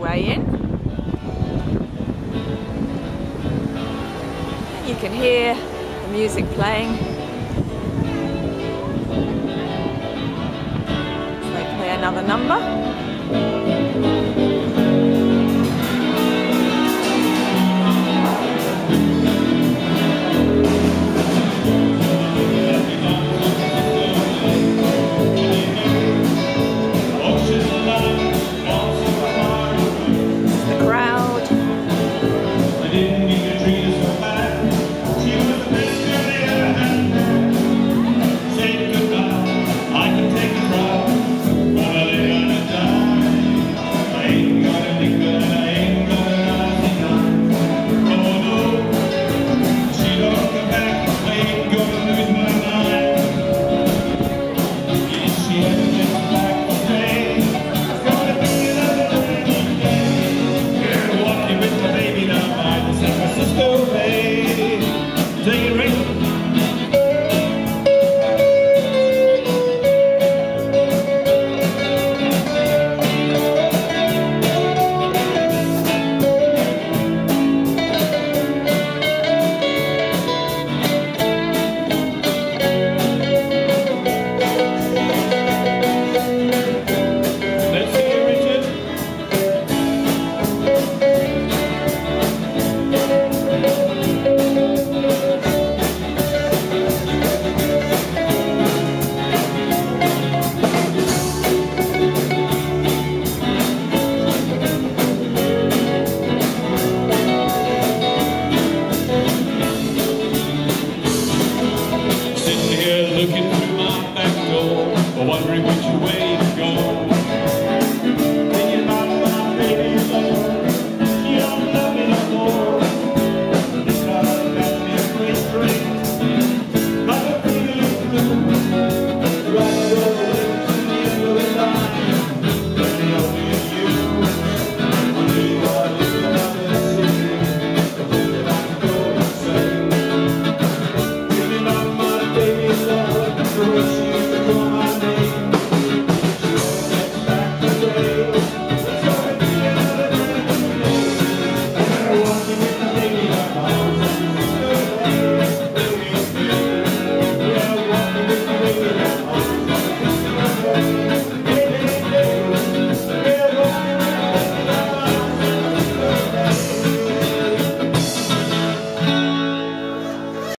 way in. You can hear the music playing. They play another number.